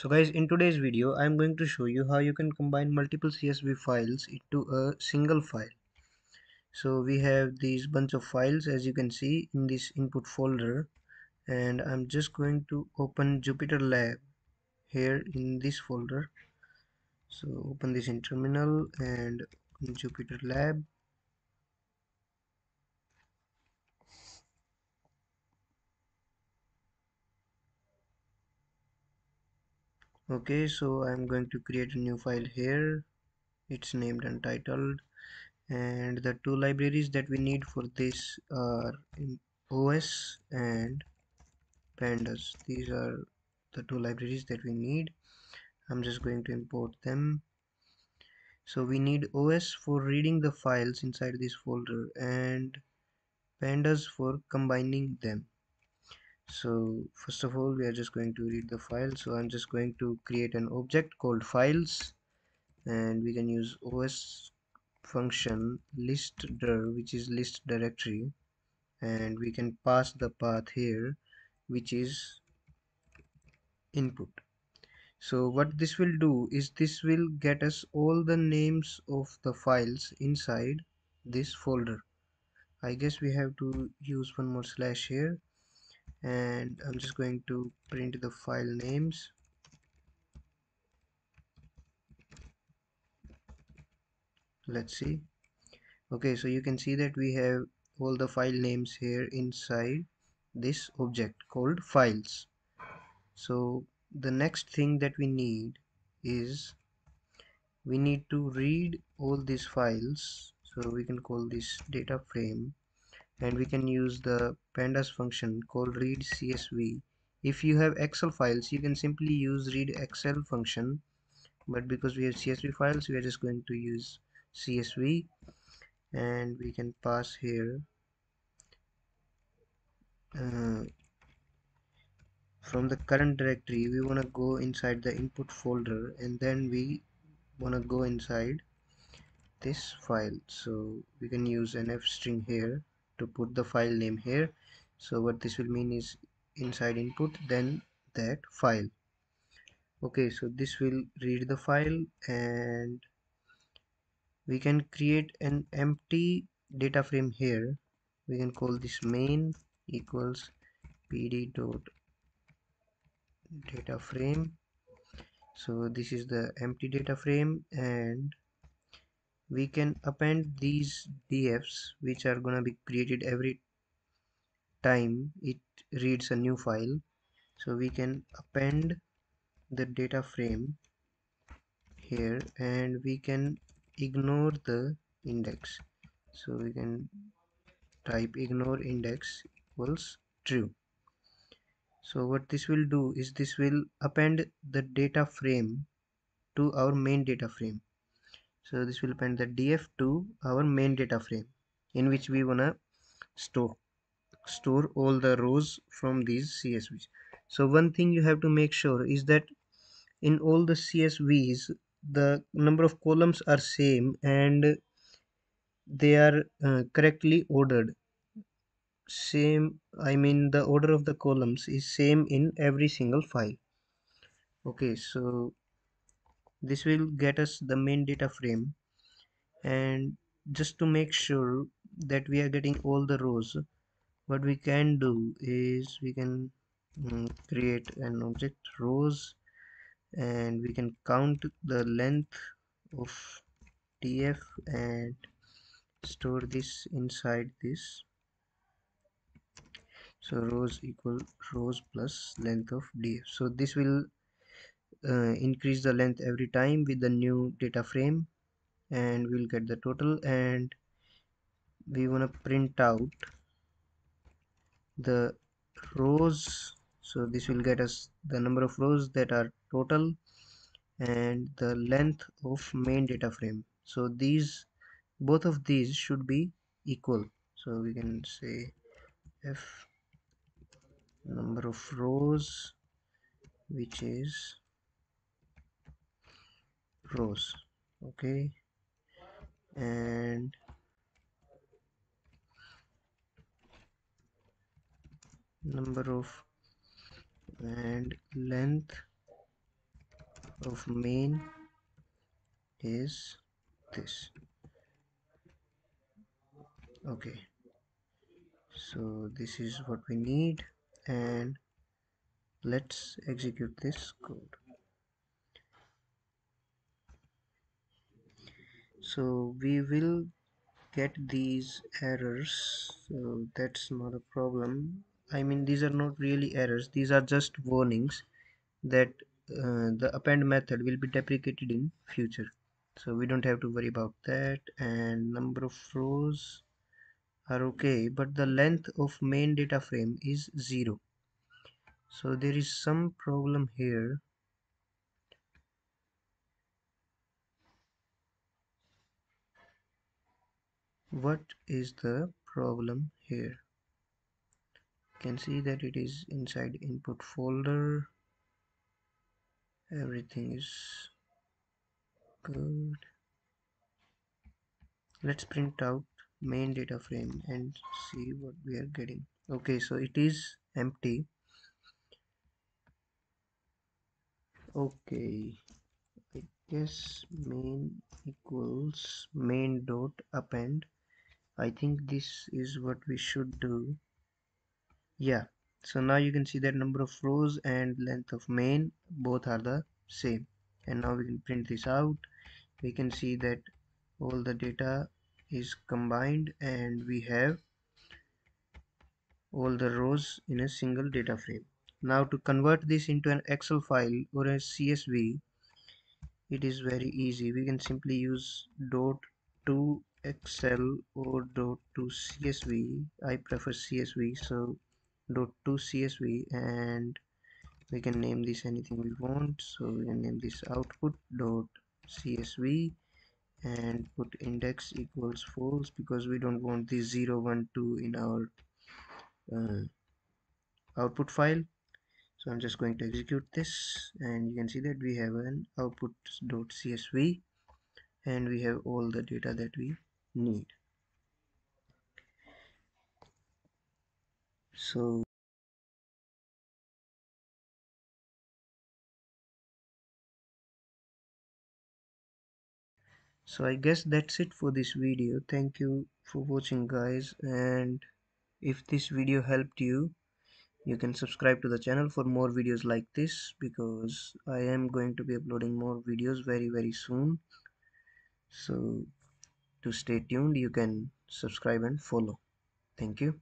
So guys in today's video I'm going to show you how you can combine multiple CSV files into a single file. So we have these bunch of files as you can see in this input folder and I'm just going to open Jupyter Lab here in this folder. So open this in terminal and Jupyter Lab okay so I'm going to create a new file here. It's named untitled and the two libraries that we need for this are OS and pandas. These are the two libraries that we need. I'm just going to import them. So we need OS for reading the files inside this folder and pandas for combining them so first of all we are just going to read the file. So i'm just going to create an object called files and we can use os function list dir which is list directory and we can pass the path here which is input. So what this will do is this will get us all the names of the files inside this folder. I guess we have to use one more slash here and I'm just going to print the file names. Let's see. Okay so you can see that we have all the file names here inside this object called files. So the next thing that we need is we need to read all these files. So we can call this data frame and we can use the pandas function called read csv if you have excel files you can simply use read excel function but because we have csv files we are just going to use csv and we can pass here uh, from the current directory we want to go inside the input folder and then we want to go inside this file. So we can use an f string here to put the file name here. So what this will mean is inside input then that file. Okay so this will read the file and we can create an empty data frame here. We can call this main equals pd dot data frame. So this is the empty data frame and we can append these dfs which are gonna be created every time it reads a new file. So we can append the data frame here and we can ignore the index. So we can type ignore index equals true. So what this will do is this will append the data frame to our main data frame so this will append the df to our main data frame in which we wanna store store all the rows from these csvs so one thing you have to make sure is that in all the csvs the number of columns are same and they are uh, correctly ordered. Same i mean the order of the columns is same in every single file. Okay so this will get us the main data frame. And just to make sure that we are getting all the rows what we can do is we can um, create an object rows and we can count the length of df and store this inside this. So rows equal rows plus length of df so this will uh, increase the length every time with the new data frame and we'll get the total and we want to print out the rows. So this will get us the number of rows that are total and the length of main data frame. So these both of these should be equal. So we can say f number of rows which is rows okay? And number of and length of main is this. Okay. So this is what we need and let's execute this code so we will get these errors. So that's not a problem. I mean these are not really errors. These are just warnings that uh, the append method will be deprecated in future. So we don't have to worry about that. And number of rows are okay but the length of main data frame is zero. So there is some problem here what is the problem here? You can see that it is inside input folder. Everything is good. Let's print out main data frame and see what we are getting. Okay so it is empty. Okay I guess main equals main dot append I think this is what we should do. Yeah. So now you can see that number of rows and length of main both are the same. And now we can print this out. We can see that all the data is combined and we have all the rows in a single data frame. Now to convert this into an excel file or a csv it is very easy. We can simply use dot to excel or dot to csv i prefer csv so dot to csv and we can name this anything we want. So we can name this output dot csv and put index equals false because we don't want this 0 1 2 in our uh, output file. So I'm just going to execute this and you can see that we have an output.csv and we have all the data that we need. So so i guess that's it for this video. Thank you for watching guys. And if this video helped you you can subscribe to the channel for more videos like this because i am going to be uploading more videos very very soon. So to stay tuned. You can subscribe and follow. Thank you